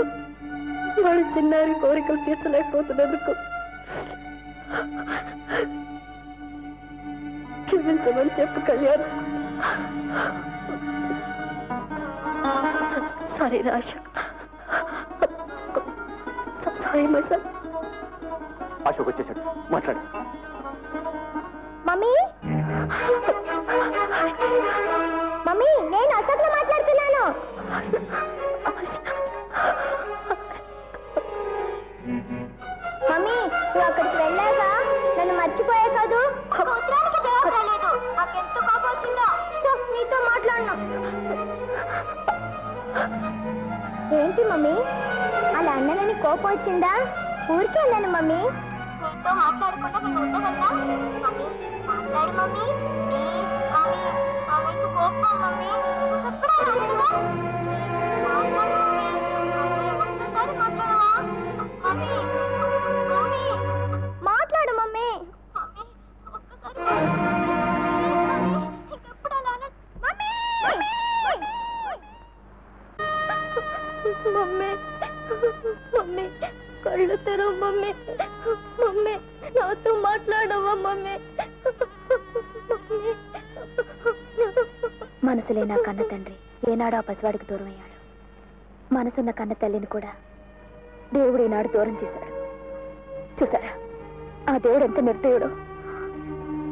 వాడి చిన్నారి కోరికలు తీర్చలేకపోతున్నందుకు క్షమించమని చెప్పు Kalyan. Sorry Raja. Sorry my sir. Ashok వచ్చేసాడు. మాట్లాడు. మమ్మీ. మమ్మీ నేను అశోక్లో మాట్లాడుతున్నాను. నన్ను మర్చిపోయా కాదు. సూత్రానికి జవాబు రాలేదు నాకెంత కోపం వచ్చిందో. నీతో మాట్లాడను. ఏంటి మమ్మీ? అలా అన్ననని కోపం వచ్చిందా? ఊరికే వెళ్ళాను మమ్మీ. నీతో మాట్లాడకుండా నేను ఉండగలనా మమ్మీ మాట్లాడు మమ్మీ. మమ్మీ. మమ్మీ. మమ్మీ కళ్ళు తెరవు మమ్మీ. మమ్మీ నాతో మాట్లాడవా మమ్మీ? మనసులేనా కన్న తండ్రి. ఏనాడు ఆ పసివాడికి దూరం అయ్యాడు మనసున్న కన్న తల్లిని కూడా దేవుడు ఈనాడు దూరం చేశాడు. చూసారా ఆ దేవుడు ఎంత నిర్దయుడు.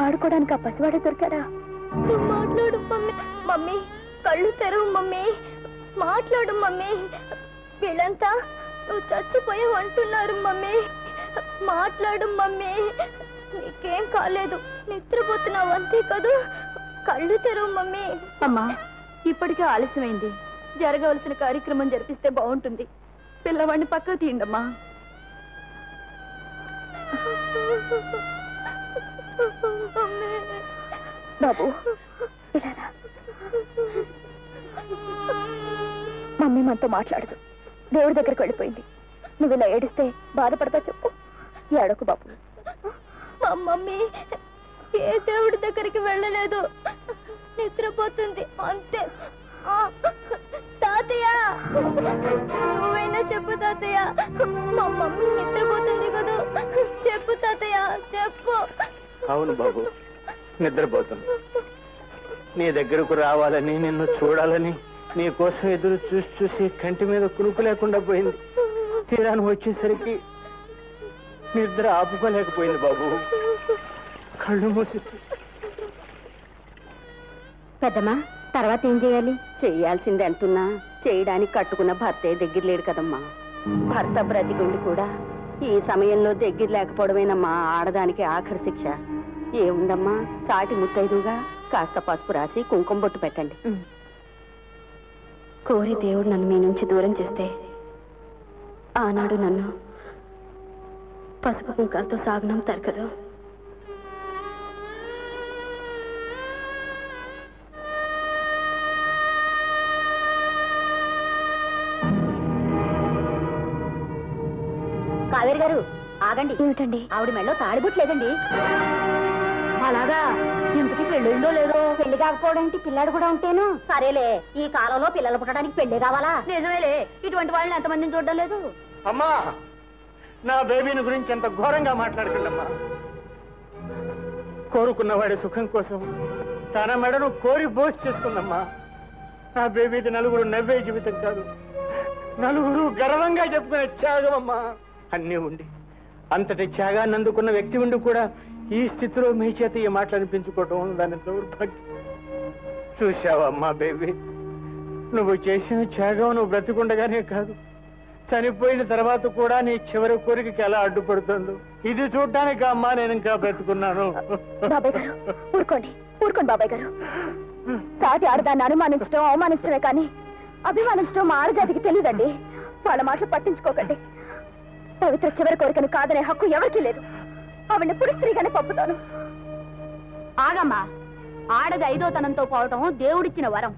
ఆడుకోవడానికి ఆ పసివాడే దొరికాడా? నువ్వు మాట్లాడు మమ్మీ. మమ్మీ కళ్ళు తెరవు మమ్మీ. మాట్లాడు మమ్మీ. వీళ్ళంతా నువ్వు చచ్చిపోయావు అంటున్నారు మమ్మీ. మాట్లాడు మమ్మీ. నీకేం కాలేదు. నిద్రపోతున్నావు అంతే కదూ? కళ్ళు తెరవు మమ్మీ. అమ్మా ఇప్పటికే ఆలస్యమైంది. జరగవలసిన కార్యక్రమం జరిపిస్తే బాగుంటుంది. పిల్లవాడిని పక్కకు తీయండమ్మా. బాబు ఇలా రా. మమ్మీ మనతో మాట్లాడదు. దేవుడి దగ్గరికి వెళ్ళిపోయింది. నువ్వు ఇలా ఏడిస్తే బాధపడతా చెప్పు. ఏడకు బాబు. మా మమ్మీ ఏ దేవుడి దగ్గరికి వెళ్ళలేదు. నిద్రపోతుంది. అంతే. ఆ, తాతయ్య! నువ్వైనా చెప్పు తాతయ్య. మా మమ్మీ నిద్రపోతుంది కదా. చెప్పు తాతయ్య చెప్పు. అవును బాబు నిద్రపోతున్నా నీ దగ్గరకు రావాలని నిన్ను చూడాలని నీ కోసం ఎదురు చూసి చూసి కంటి మీద కునుకు లేకుండా పోయింది. తీరాను వచ్చేసరికి నిద్ర ఆపుకోలేకపోయింది బాబు. కళ్ళు మూసి పెద్దమ్మా తర్వాత ఏం చేయాలి? చేయాల్సింది అంటున్నా. చేయడానికి కట్టుకున్న భర్తే దగ్గర లేడు కదమ్మా. భర్త బ్రతికుండి కూడా ఈ సమయంలో దగ్గర లేకపోవడమేనమ్మా ఆడదానికి ఆఖరి శిక్ష? ఏముందమ్మా? సాటి ముత్తైదుగా కాస్త పసుపు రాసి కుంకుమ బొట్టు పెట్టండి. కోరి దేవుడు నన్ను మీ నుంచి దూరం చేస్తే ఆనాడు నన్ను పసుపు కుంకాలతో సాగనం తరగదు కావేరి గారు ఆగండి. ఏమిటండి? ఆవిడ మెళ్ళో తాడిబుట్లేదండి అలాగా ఇంటికి పెళ్ళిందో లేదో పెళ్ళి కాకపోవడానికి పిల్లాడు కూడా ఉంటేను సరేలే ఈ కాలంలో పిల్లలు పుట్టడానికి పెళ్ళి కావాలా? నిజమేలే. ఇటువంటి వాళ్ళని ఎంతమందిని చూడడం లేదు? అమ్మా నా బేబీని గురించి ఎంత ఘోరంగా మాట్లాడుకుందమ్మా కోరుకున్నవాడి సుఖం కోసం తన మెడను కోరి బోసి చేసుకుందమ్మా. నా బేబీది నలుగురు నవ్వే జీవితం కాదు. నలుగురు గర్వంగా చెప్పుకునే త్యాగమమ్మా అన్నీ ఉండి అంతటి త్యాగాన్ని అందుకున్న వ్యక్తి ఉండి కూడా ఈ స్థితిలో మీ చేత ఈ మాటలు అనిపించుకోవటం దాని దౌర్భాగ్యం. చూశావమ్మా బేబీ. నువ్వు చేసిన త్యాగం నువ్వు బ్రతికుండగానే కాదు. చనిపోయిన తర్వాత కూడా నీ చివరి కోరికకి ఎలా అడ్డుపడుతుందో. ఇది చూడటానికి అమ్మా నేను ఇంకా బ్రతుకున్నాను. బాబాయ్ గారు ఊరుకోండి ఊరుకోండి బాబాయ్ గారు. సాటి ఆడదాన్ని అనుమానించడం అవమానించడమే కానీ అభిమానించడం మా ఆడజాతికి తెలియదండి. వాళ్ళ మాటలు పట్టించుకోకండి. పవిత్ర చివరి కోరికను కాదనే హక్కు ఎవరికీ లేదు. ఆవిడ్ని పుడి స్త్రీగానే పంపుతాను. ఆగమ్మా ఆడది ఐదో తనంతో పోవటం దేవుడిచ్చిన వరం.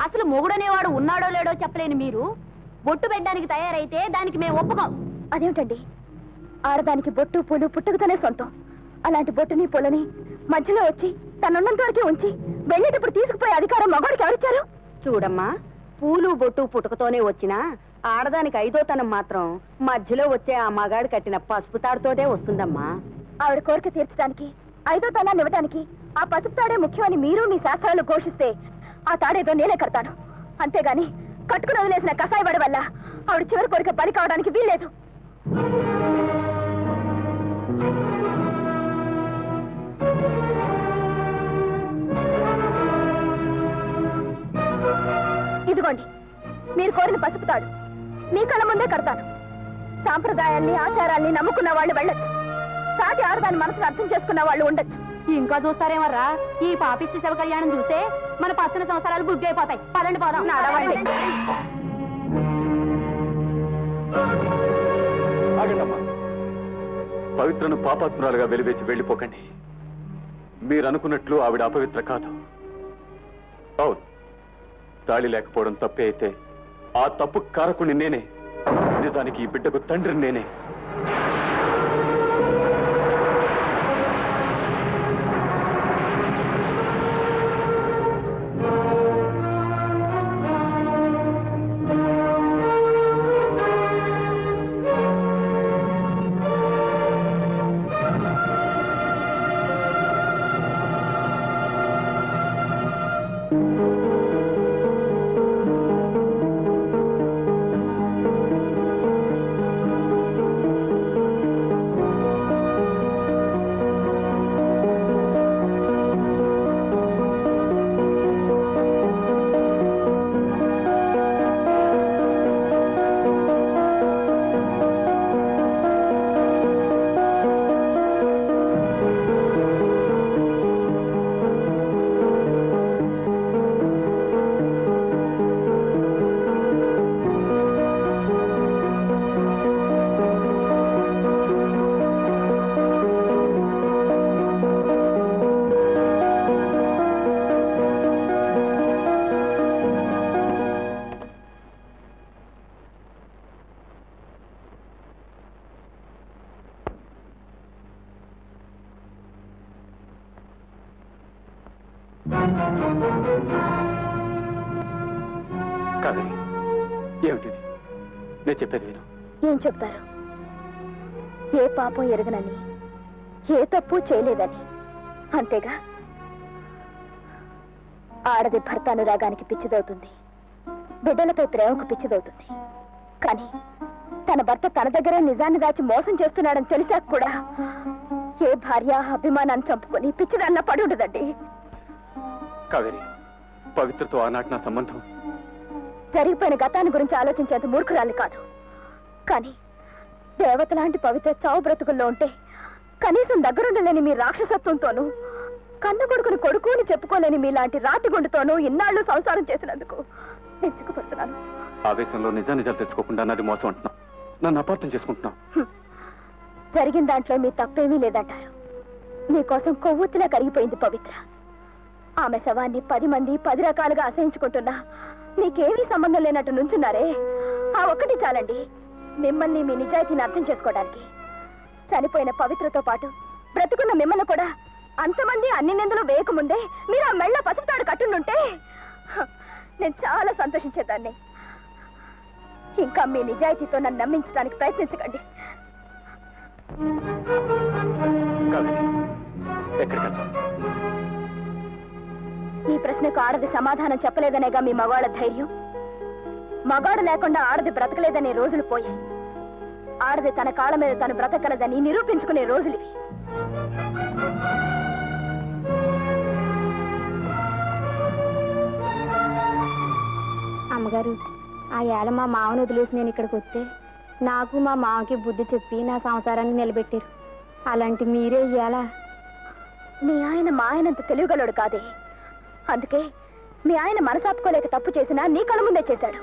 అసలు మొగుడనేవాడు ఉన్నాడో లేడో చెప్పలేని మీరు. బొట్టు పెట్టడానికి తయారైతే దానికి మేము ఒప్పుకోం. అదేమిటండి? ఆడదానికి బొట్టు పూలు పుట్టుకతోనే సొంతం. అలాంటి బొట్టుని పూలని మధ్యలో వచ్చి తనున్నంత వరకే ఉంచి వెళ్ళేటప్పుడు తీసుకుపోయే అధికారం మగవాడికి ఎవరిచ్చారు? చూడమ్మా పూలు బొట్టు పుట్టుకతోనే వచ్చినా ఆడదానికి ఐదోతనం మాత్రం మధ్యలో వచ్చే ఆ మగాడు కట్టిన పసుపు తాడుతోటే వస్తుందమ్మా. ఆవిడ కోరిక తీర్చడానికి ఐదో తనాన్ని ఇవ్వడానికి ఆ పసుపు తాడే ముఖ్యమని మీరు మీ శాస్త్రాలు ఘోషిస్తే ఆ తాడేదో నేనే కడతాను. అంతేగాని కట్టుకుని వదిలేసిన కషాయ వడ వల్ల ఆవిడ చివరి కోరిక బలి కావడానికి వీల్లేదు. ఇదిగోండి మీరు కోరిన పసుపు తాడు. మీ కళ్ళ ముందే కడతాను. సాంప్రదాయాల్ని ఆచారాల్ని నమ్ముకున్న వాళ్ళు వెళ్ళొచ్చు. సాటి ఆడదాని మనసును అర్థం చేసుకున్న వాళ్ళు ఉండొచ్చు. ఇంకా చూస్తారేమర్రా ఈ పాపిష్టి శవ కళ్యాణం చూస్తే మన పచ్చని సంవత్సరాలు బుగ్గైపోతాయి పదండి పోదాం. ఆగండమ్మా. పవిత్రను పాపాత్మురాలుగా వెలివేసి వెళ్ళిపోకండి. మీరు అనుకున్నట్లు ఆవిడ అపవిత్ర కాదు. అవును. తాళి లేకపోవడం తప్పే అయితే ఆ తప్పు కారకుని నేనే నిజానికి ఈ బిడ్డకు తండ్రిని నేనే. ఏమిటిది? నేను చెప్పేది విను. ఏం చెప్తారు? ఏ పాపం ఎరగనని ఏ తప్పు చేయలేదని. అంతేగా? ఆడది భర్త అనురాగానికి పిచ్చిదవుతుంది. బిడ్డలపై ప్రేమకు పిచ్చిదవుతుంది. కానీ తన భర్త తన దగ్గరే నిజాన్ని దాచి మోసం చేస్తున్నాడని తెలిసాక కూడా ఏ భార్య అభిమానాన్ని చంపుకొని పిచ్చిదాన్న పడి ఉండదండి. కావేరి పవిత్రతో ఆనాటి నా సంబంధం జరిగిపోయిన గతాన్ని గురించి ఆలోచించేంత మూర్ఖురాలి కాదు. కానీ దేవత లాంటి పవిత్ర చావు బ్రతుకుల్లో ఉంటే కనీసం దగ్గరుండలేని మీ రాక్షసత్వంతోనూ కన్న కొడుకుని కొడుకు అని చెప్పుకోలేని మీలాంటి రాతి గుండుతోనూ ఇన్నాళ్ళు సంసారం చేసినందుకు నేను సిగ్గుపడుతున్నాను. ఆవేశంలో నిజా నిజాలు తెచ్చుకోకుండా నాది మోసం అంటున్నా నన్ను అపార్థం చేసుకుంటున్నావు. హ్మ్. జరిగిన దాంట్లో మీ తప్పేమీ లేదంటారు. మీకోసం కొవ్వొత్తులా కరిగిపోయింది పవిత్ర. ఆమె శవాన్ని పది మంది పది రకాలుగా అసహించుకుంటున్నా నీకేమీ సంబంధం లేనట్టు నుంచున్నారే? ఆ ఒక్కటి చాలండి. మిమ్మల్ని మీ నిజాయితీని అర్థం చేసుకోవడానికి. చనిపోయిన పవిత్రతో పాటు బ్రతుకున్న మిమ్మల్ని కూడా అంతమంది అన్ని నిందలు వేయకముందే మీరు ఆ మెళ్ళ పసుపుతాడు కట్టుండుంటే నేను చాలా సంతోషించేదాన్ని. ఇంకా మీ నిజాయితీతో నన్ను నమ్మించడానికి ప్రయత్నించకండి. ఎక్కడికి ఈ ప్రశ్నకు ఆడది సమాధానం చెప్పలేదనేగా మీ మగవాళ్ళ ధైర్యం? మగాడు లేకుండా ఆడది బ్రతకలేదనే రోజులు పోయాయి. ఆడది తన కాళ్ళ మీద తను బ్రతకలదని నిరూపించుకునే రోజులు ఇవి. అమ్మగారు ఆ ఏళ మా మామను వదిలేసి నేను ఇక్కడికి వస్తే నాకు మా మామకి బుద్ధి చెప్పి నా సంసారాన్ని నిలబెట్టారు. అలాంటి మీరే ఇయ్యాలా? మీ ఆయన మా ఆయనంత తెలివిగలడు కాదే. అందుకే మీ ఆయన మనసాపుకోలేక తప్పు చేసినా నీ కళ్ళ ముందే చేశాడు.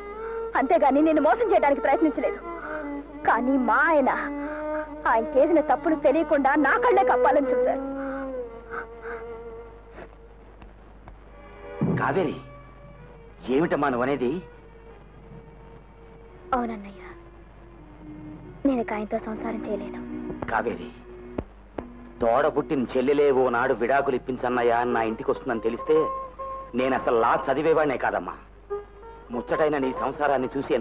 అంతేగాని నిన్ను మోసం చేయడానికి ప్రయత్నించలేదు. కానీ మా ఆయన ఆయన చేసిన తప్పులు తెలియకుండా నా కళ్ళే కప్పాలని చూశారు. కావేరి ఏమిటమ్మా అనేది? అవునన్నయ్య నేను ఆయనతో సంసారం చేయలేను. కావేరి తోడ పుట్టిన చెల్లెలే ఓ నాడు విడాకులు ఇప్పించన్నయ్యా నా ఇంటికి వస్తుందని తెలిస్తే నేను అసలు లా చదివేవాడినే కాదమ్మా. ముచ్చటైన నీ సంసారాన్ని చూసి